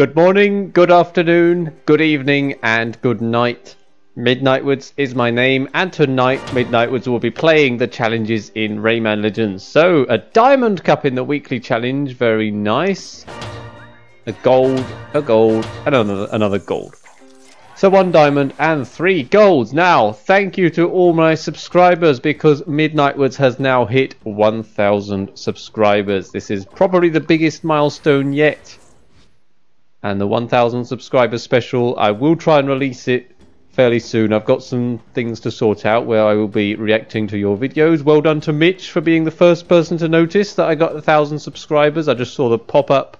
Good morning, good afternoon, good evening, and good night. Midnightwards is my name, and tonight Midnightwards will be playing the challenges in Rayman Legends. So, a diamond cup in the weekly challenge, very nice. A gold, a gold, and another, another gold. So one diamond and three golds. Now, thank you to all my subscribers because Midnightwards has now hit 1,000 subscribers. This is probably the biggest milestone yet. And the 1,000 subscribers special, I will try and release it fairly soon. I've got some things to sort out where I will be reacting to your videos. Well done to Mitch for being the first person to notice that I got a thousand subscribers. I just saw the pop up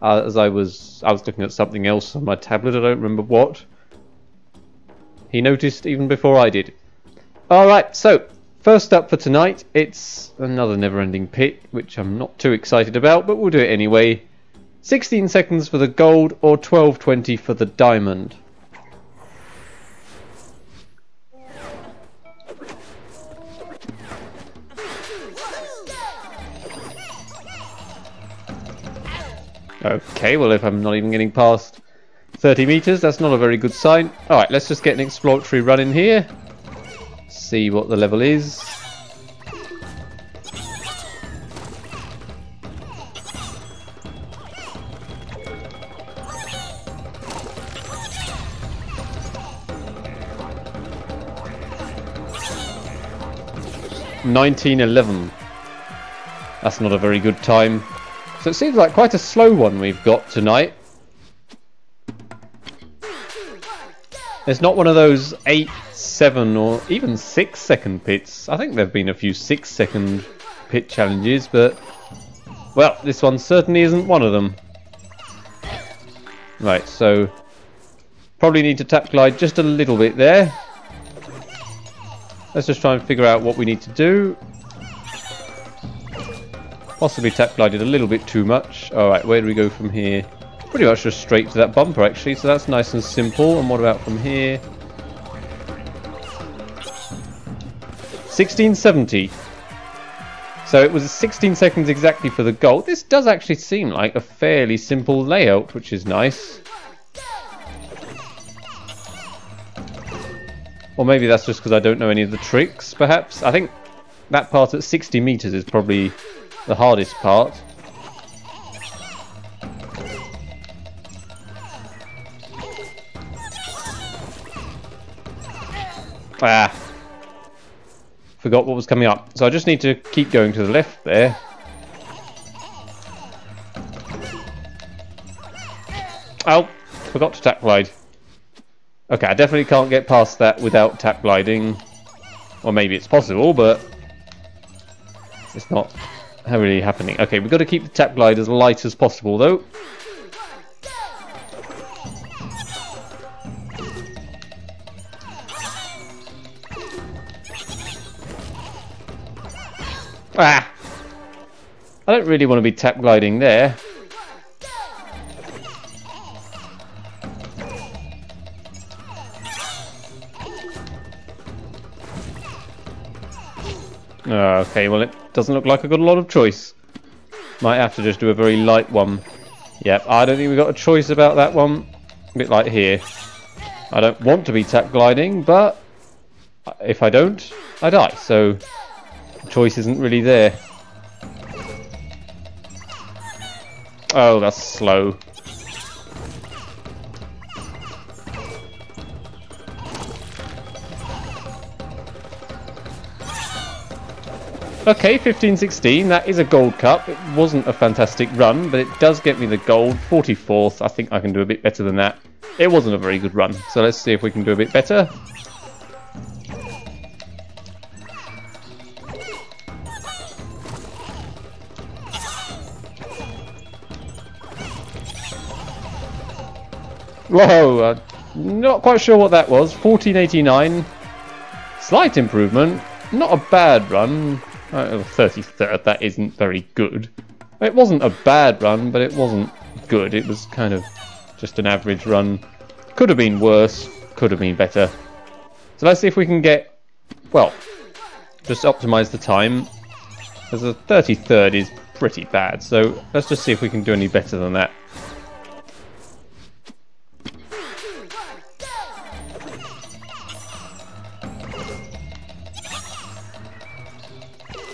uh, as I was I was looking at something else on my tablet. I don't remember what. He noticed even before I did. Alright, so, first up for tonight, it's another never-ending pit, which I'm not too excited about, but we'll do it anyway. 16 seconds for the gold, or 12.20 for the diamond. Okay, well if I'm not even getting past 30 meters, that's not a very good sign. Alright, let's just get an exploratory run in here. See what the level is. Nineteen eleven. That's not a very good time. So it seems like quite a slow one we've got tonight. It's not one of those 8, 7 or even 6 second pits. I think there have been a few 6 second pit challenges, but... Well, this one certainly isn't one of them. Right, so... Probably need to tap glide just a little bit there. Let's just try and figure out what we need to do. Possibly tap glided a little bit too much. Alright, where do we go from here? Pretty much just straight to that bumper actually, so that's nice and simple. And what about from here? 1670. So it was 16 seconds exactly for the goal. This does actually seem like a fairly simple layout, which is nice. Or maybe that's just because I don't know any of the tricks, perhaps. I think that part at 60 meters is probably the hardest part. Ah. Forgot what was coming up. So I just need to keep going to the left there. Oh, forgot to tap glide. Okay, I definitely can't get past that without tap gliding. Or maybe it's possible, but it's not really happening. Okay, we've got to keep the tap glide as light as possible, though. Ah! I don't really want to be tap gliding there. Oh, okay, well it doesn't look like I've got a lot of choice. Might have to just do a very light one. Yep, I don't think we've got a choice about that one. A bit like here. I don't want to be tap gliding, but if I don't, I die. So the choice isn't really there. Oh, that's slow. Okay, 15-16, that is a gold cup. It wasn't a fantastic run, but it does get me the gold. 44th, I think I can do a bit better than that. It wasn't a very good run, so let's see if we can do a bit better. Whoa, uh, not quite sure what that was. 1489. Slight improvement. Not a bad run. Uh, 33rd, that isn't very good. It wasn't a bad run, but it wasn't good. It was kind of just an average run. Could have been worse, could have been better. So let's see if we can get, well, just optimize the time. Because the 33rd is pretty bad, so let's just see if we can do any better than that.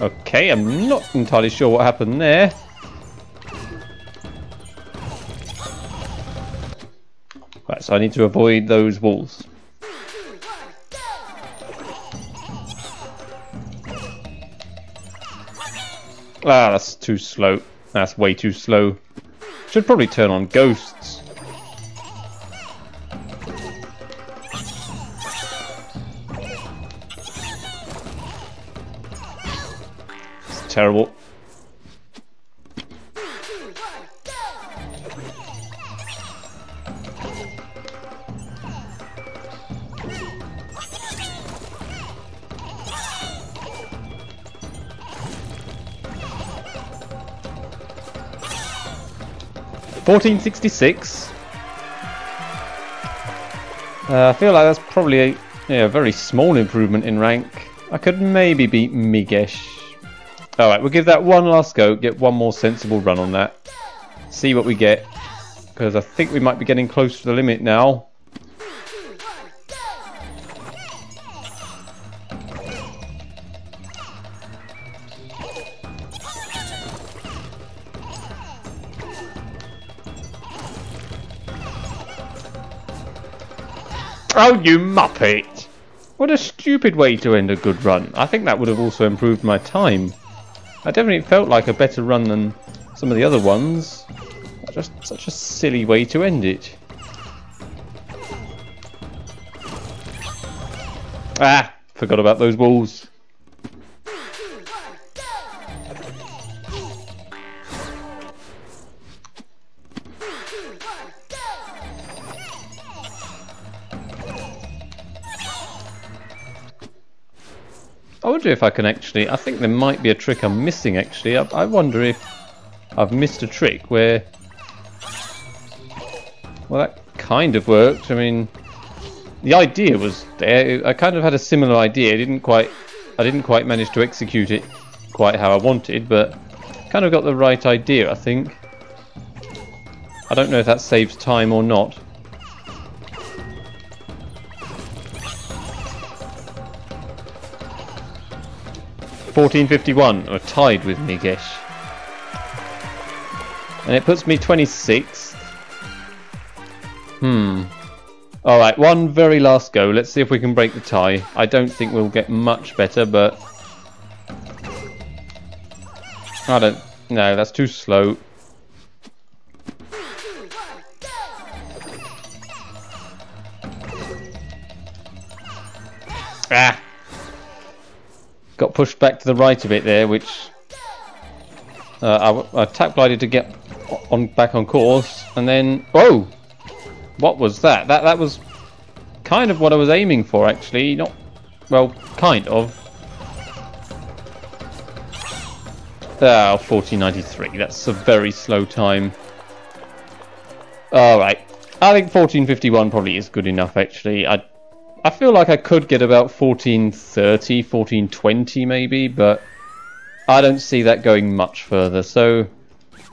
Okay, I'm not entirely sure what happened there. Right, so I need to avoid those walls. Ah, that's too slow. That's way too slow. Should probably turn on ghosts. Terrible. Fourteen sixty six. Uh, I feel like that's probably a yeah, very small improvement in rank. I could maybe beat Migesh. Alright, we'll give that one last go, get one more sensible run on that. See what we get. Because I think we might be getting close to the limit now. Oh, you muppet! What a stupid way to end a good run. I think that would have also improved my time. I definitely felt like a better run than some of the other ones. Just such a silly way to end it. Ah! Forgot about those walls. Wonder if I can actually... I think there might be a trick I'm missing, actually. I, I wonder if I've missed a trick where... Well, that kind of worked. I mean, the idea was there. I kind of had a similar idea. I didn't quite... I didn't quite manage to execute it quite how I wanted, but kind of got the right idea, I think. I don't know if that saves time or not. 1451, or tied with Migesh. And it puts me 26th. Hmm. Alright, one very last go. Let's see if we can break the tie. I don't think we'll get much better, but... I don't... No, that's too slow. Ah! Got pushed back to the right a bit there, which uh, I, I tap glided to get on back on course, and then oh, what was that? That that was kind of what I was aiming for, actually. Not well, kind of. Ah, 1493. That's a very slow time. All right. I think 1451 probably is good enough, actually. I I feel like I could get about 1430, 1420 maybe, but I don't see that going much further. So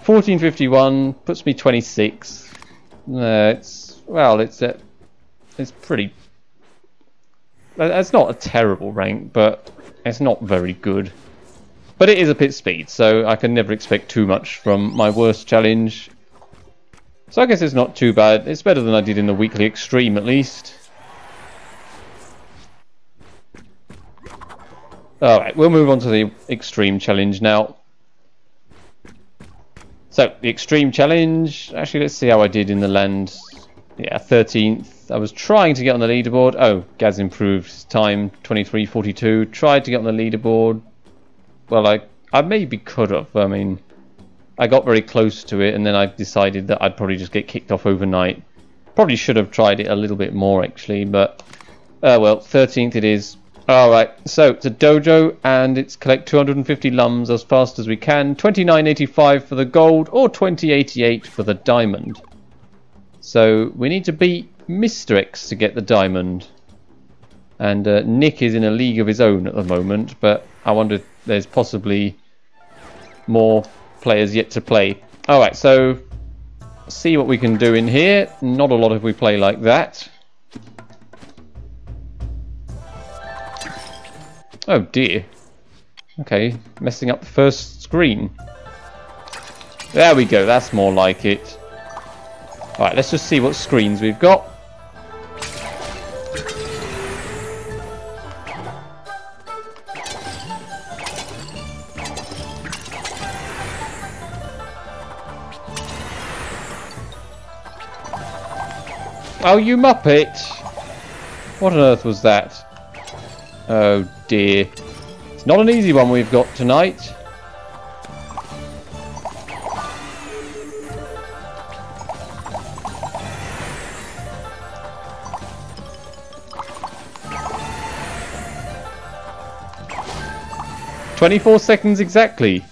1451 puts me 26. Uh, it's well, it's a, it's pretty. It's not a terrible rank, but it's not very good. But it is a pit speed, so I can never expect too much from my worst challenge. So I guess it's not too bad. It's better than I did in the weekly extreme, at least. Alright, we'll move on to the extreme challenge now. So, the extreme challenge, actually let's see how I did in the land. Yeah, 13th. I was trying to get on the leaderboard. Oh, Gaz improved time, 23.42. Tried to get on the leaderboard. Well, I, I maybe could have. I mean, I got very close to it and then I decided that I'd probably just get kicked off overnight. Probably should have tried it a little bit more actually, but... Uh, well, 13th it is. Alright, so it's a dojo and it's collect 250 lums as fast as we can. 29.85 for the gold or 20.88 for the diamond. So we need to beat Mr. X to get the diamond. And uh, Nick is in a league of his own at the moment, but I wonder if there's possibly more players yet to play. Alright, so see what we can do in here. Not a lot if we play like that. Oh dear. Okay, messing up the first screen. There we go, that's more like it. Alright, let's just see what screens we've got. Oh, you muppet! What on earth was that? Oh dear. It's not an easy one we've got tonight. Twenty-four seconds exactly.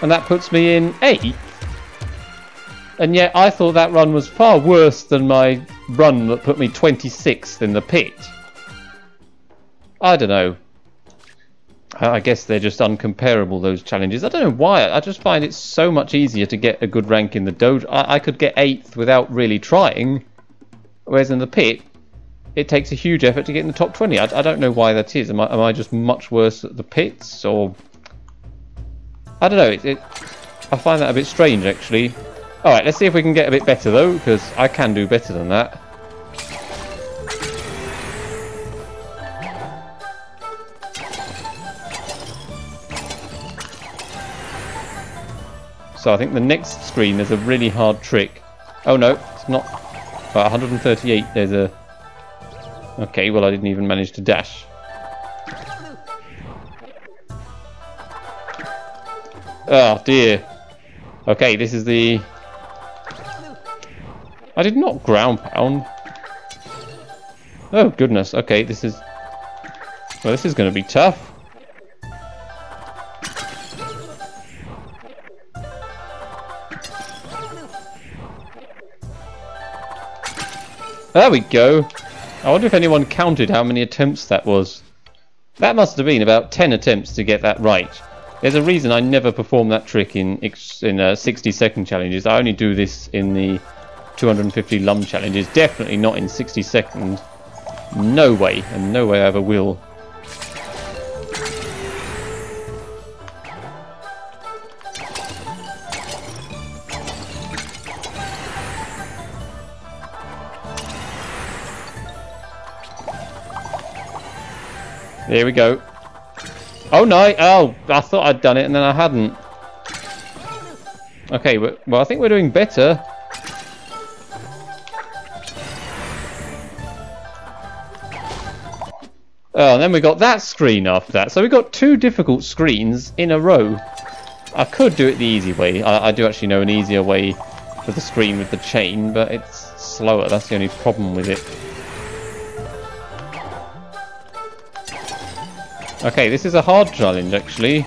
And that puts me in eighth. And yet I thought that run was far worse than my run that put me 26th in the pit. I don't know. I guess they're just uncomparable, those challenges. I don't know why. I just find it so much easier to get a good rank in the dojo. I, I could get 8th without really trying. Whereas in the pit, it takes a huge effort to get in the top 20. I, I don't know why that is. Am I, am I just much worse at the pits? Or... I don't know. It, it, I find that a bit strange, actually. Alright, let's see if we can get a bit better though, because I can do better than that. So I think the next screen is a really hard trick. Oh no, it's not. Well, 138, there's a... Okay, well I didn't even manage to dash. Oh dear. Okay, this is the I did not ground pound. Oh, goodness. Okay, this is... Well, this is going to be tough. There we go. I wonder if anyone counted how many attempts that was. That must have been about 10 attempts to get that right. There's a reason I never perform that trick in in uh, 60 second challenges. I only do this in the 250 lum challenges. Definitely not in 60 seconds. No way, and no way I ever will. There we go. Oh no! Oh, I thought I'd done it and then I hadn't. Okay, well I think we're doing better. Oh, and then we got that screen after that. So we got two difficult screens in a row. I could do it the easy way. I, I do actually know an easier way for the screen with the chain, but it's slower. That's the only problem with it. Okay, this is a hard challenge, actually.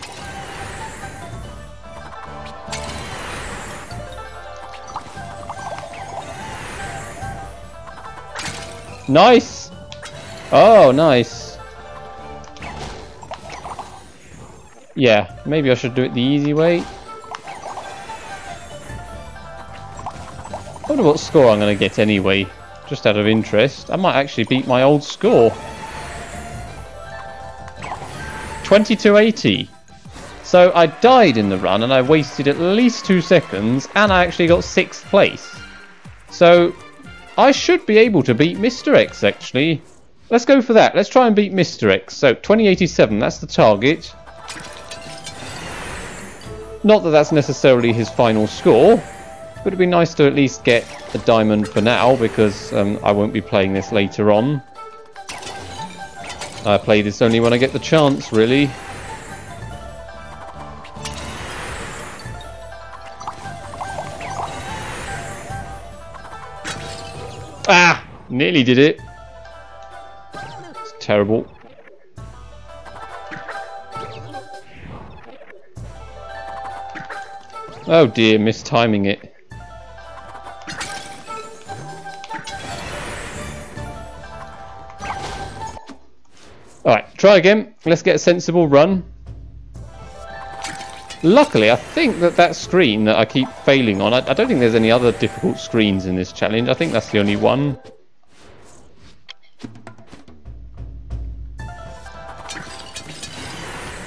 Nice! Oh, nice. Yeah, maybe I should do it the easy way. I wonder what score I'm going to get anyway, just out of interest. I might actually beat my old score. 2280. So I died in the run and I wasted at least two seconds and I actually got sixth place. So I should be able to beat Mr. X actually. Let's go for that. Let's try and beat Mr. X. So 2087, that's the target. Not that that's necessarily his final score, but it'd be nice to at least get a diamond for now, because um, I won't be playing this later on. I play this only when I get the chance, really. Ah! Nearly did it. It's terrible. Oh dear, mistiming it. Alright, try again. Let's get a sensible run. Luckily, I think that that screen that I keep failing on, I, I don't think there's any other difficult screens in this challenge. I think that's the only one.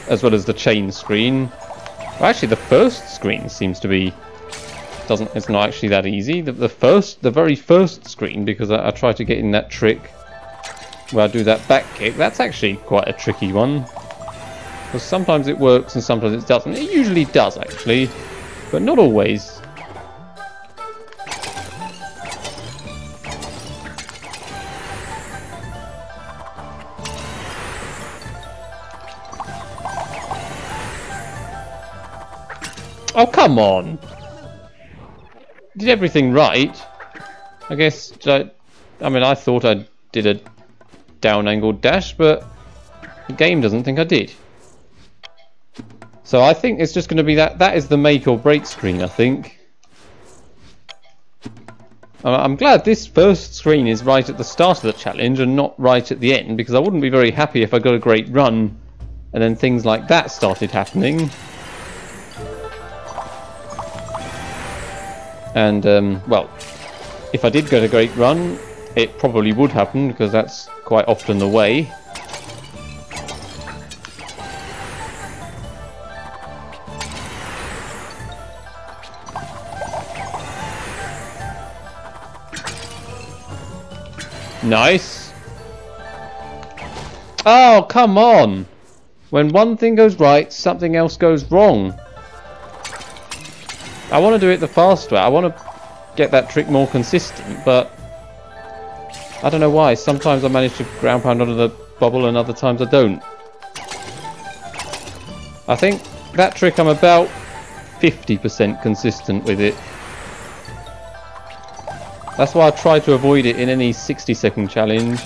as well as the chain screen. Well, actually, the first screen seems to be doesn't. It's not actually that easy. The, the first, the very first screen, because I, I try to get in that trick where I do that back kick. That's actually quite a tricky one. Because sometimes it works and sometimes it doesn't. It usually does actually, but not always. Oh, come on! Did everything right. I guess, I, I mean, I thought I did a down angled dash, but the game doesn't think I did. So I think it's just going to be that, that is the make or break screen, I think. I'm glad this first screen is right at the start of the challenge and not right at the end, because I wouldn't be very happy if I got a great run and then things like that started happening. And, um, well, if I did get a great run, it probably would happen because that's quite often the way. Nice. Oh, come on. When one thing goes right, something else goes wrong. I want to do it the fast way. I want to get that trick more consistent, but I don't know why. Sometimes I manage to ground pound under the bubble and other times I don't. I think that trick I'm about 50% consistent with it. That's why I try to avoid it in any 60 second challenge.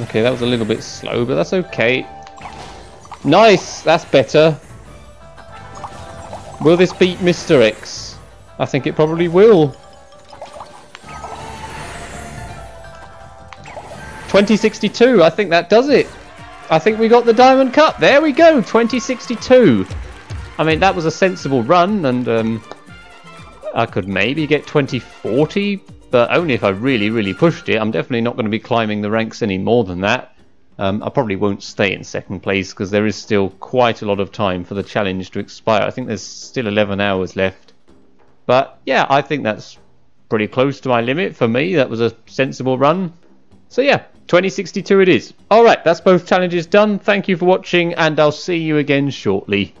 Okay, that was a little bit slow, but that's okay. Nice! That's better. Will this beat Mr. X? I think it probably will. 2062, I think that does it. I think we got the Diamond Cup. There we go, 2062. I mean, that was a sensible run, and um, I could maybe get 2040, but only if I really, really pushed it. I'm definitely not going to be climbing the ranks any more than that. Um, I probably won't stay in second place because there is still quite a lot of time for the challenge to expire. I think there's still 11 hours left. But yeah, I think that's pretty close to my limit. For me, that was a sensible run. So yeah, 2062 it is. Alright, that's both challenges done. Thank you for watching and I'll see you again shortly.